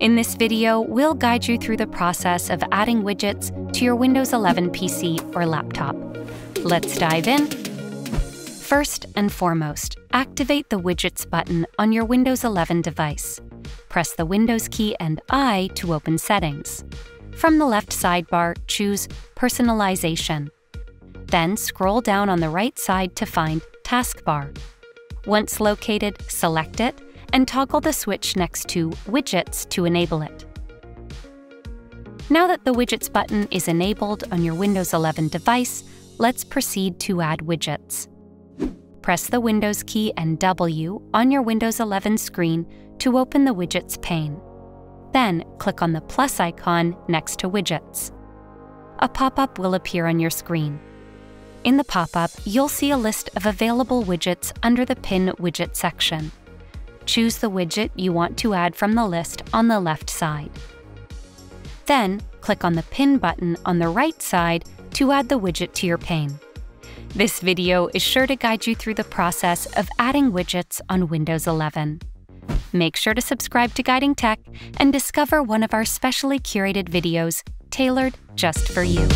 In this video, we'll guide you through the process of adding widgets to your Windows 11 PC or laptop. Let's dive in. First and foremost, activate the Widgets button on your Windows 11 device. Press the Windows key and I to open Settings. From the left sidebar, choose Personalization. Then scroll down on the right side to find Taskbar. Once located, select it and toggle the switch next to Widgets to enable it. Now that the Widgets button is enabled on your Windows 11 device, let's proceed to add widgets. Press the Windows key and W on your Windows 11 screen to open the Widgets pane. Then click on the plus icon next to Widgets. A pop-up will appear on your screen. In the pop-up, you'll see a list of available widgets under the Pin Widget section choose the widget you want to add from the list on the left side. Then, click on the Pin button on the right side to add the widget to your pane. This video is sure to guide you through the process of adding widgets on Windows 11. Make sure to subscribe to Guiding Tech and discover one of our specially curated videos tailored just for you.